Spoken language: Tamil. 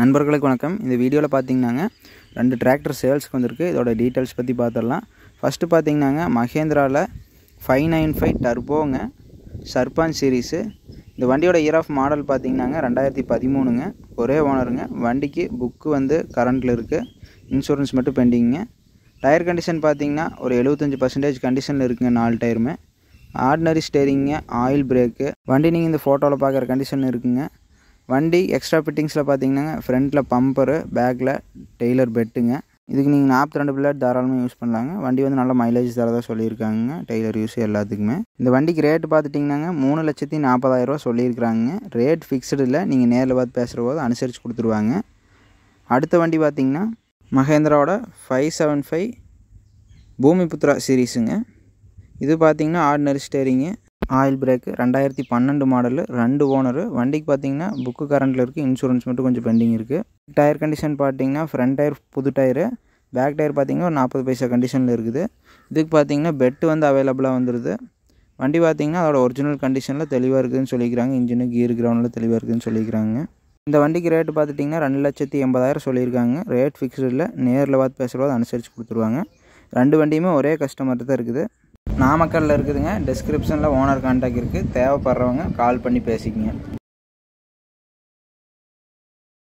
நண்பர்களுக்கு வணக்கம். இந்த வீடியோவில் பார்த்தீங்கன்னாங்க ரெண்டு டிராக்டர் சேல்ஸ்க்கு வந்திருக்கு. இதோட டீட்டெயில்ஸ் பற்றி பார்த்துடலாம் ஃபஸ்ட்டு பார்த்தீங்கன்னாங்க மகேந்திராவில் ஃபைவ் நைன் ஃபைவ் டர்போங்க சர்பான் சீரீஸு இந்த வண்டியோட இயர் ஆஃப் மாடல் பார்த்தீங்கன்னாங்க ரெண்டாயிரத்தி பதிமூணுங்க. ஒரே ஓனருங்க வண்டிக்கு புக்கு வந்து கரண்ட்டில் இருக்குது இன்சூரன்ஸ் மட்டும் பெண்டிங்குங்க டயர் கண்டிஷன் பார்த்தீங்கன்னா ஒரு எழுபத்தஞ்சி பர்சன்டேஜ் கண்டிஷனில் இருக்குங்க நாலு டயருமே ஆர்டினரி ஸ்டேரிங்க ஆயில் பிரேக்கு வண்டி நீங்கள் இந்த ஃபோட்டோவில் பார்க்குற கண்டிஷன் இருக்குங்க. வண்டி எக்ஸ்ட்ரா ஃபிட்டிங்ஸில் பார்த்தீங்கன்னா ஃப்ரண்ட்டில் பம்பரு பேக்கில் டெய்லர் பெட்டுங்க இதுக்கு நீங்கள் நாற்பத்தி ரெண்டு பிள்ளைட் தாராளமாக யூஸ் பண்ணலாங்க. வண்டி வந்து நல்ல மைலேஜ் தரதாக சொல்லியிருக்காங்க டெய்லர் யூஸ் எல்லாத்துக்குமே. இந்த வண்டிக்கு ரேட் பார்த்துட்டிங்கன்னாங்க மூணு லட்சத்தி நாற்பதாயிரரூவா சொல்லியிருக்கிறாங்க. ரேட் ஃபிக்ஸ்டு இல்லை நீங்கள் நேரில் பார்த்து பேசுகிற போது அனுசரித்து கொடுத்துருவாங்க. அடுத்த வண்டி பார்த்தீங்கன்னா மகேந்திராவோட ஃபைவ் செவன் ஃபைவ் பூமிபுத்ரா சீரீஸுங்க இது பார்த்தீங்கன்னா ஆர்டினரி ஸ்டேரிங்கு ஆயில் பிரேக்கு ரெண்டாயிரத்தி பன்னெண்டு மாடலு ரெண்டு ஓனரு வண்டிக்கு பார்த்தீங்கன்னா புக்கு கரண்ட்டில் இருக்குது இன்சூரன்ஸ் மட்டும் கொஞ்சம் பெண்டிங் இருக்குது டயர் கண்டிஷன் பார்த்தீங்கன்னா ஃப்ரண்ட் டயர் புது டயரு பேக் டயர் பார்த்தீங்கன்னா ஒரு நாற்பது பைசா கண்டிஷனில் இருக்குது. இதுக்கு பார்த்தீங்கன்னா பெட்டு வந்து அவைலபிளாக வந்துடுது வண்டி பார்த்தீங்கன்னா அதோட ஒரிஜினல் கண்டிஷனில் தெளிவாக இருக்குதுன்னு சொல்லிக்கிறாங்க. இன்ஜினு கீர் கிரவுண்டில் தெளிவாக இருக்குதுன்னு சொல்லிக்கிறாங்க. இந்த வண்டிக்கு ரேட்டு பார்த்துட்டிங்கன்னா ரெண்டு லட்சத்தி எண்பதாயிரம் சொல்லியிருக்காங்க. ரேட் ஃபிக்ஸ்டில் நேரில் பார்த்து பேசுகிறத அனுசரித்து கொடுத்துருவாங்க. ரெண்டு வண்டியுமே ஒரே கஸ்டமர் தான் இருக்குது. நாமக்கல்லில் இருக்குதுங்க. டிஸ்கிரிப்ஷனில் ஓனர் கான்டாக்ட் இருக்குது தேவைப்படுறவங்க கால் பண்ணி பேசிக்கங்க.